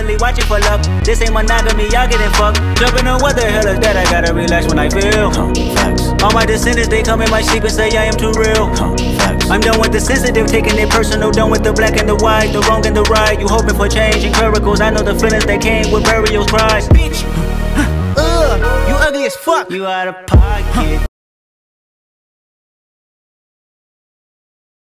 Probably watching for luck. This ain't monogamy, y'all getting fucked. Jumping on what the hell is that? I gotta relax when I feel. All my descendants, they come in my sleep and say I am too real. I'm done with the sensitive, taking it personal. Done with the black and the white, the wrong and the right. You hoping for change and miracles. I know the feelings that came with burial cries. Bitch, ugh, you ugly as fuck. You out of pocket.